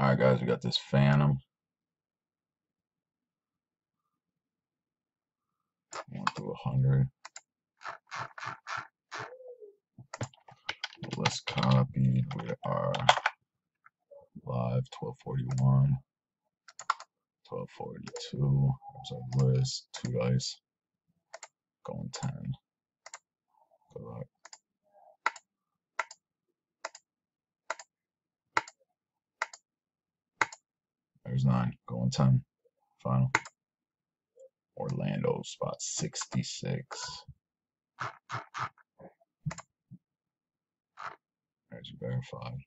Alright guys, we got this Phantom. One through a hundred. List copied. We are live 1241. 1242. There's our list. Two dice. Going 10. There's nine. Going 10. Final. Orlando, spot 66. There's your verified.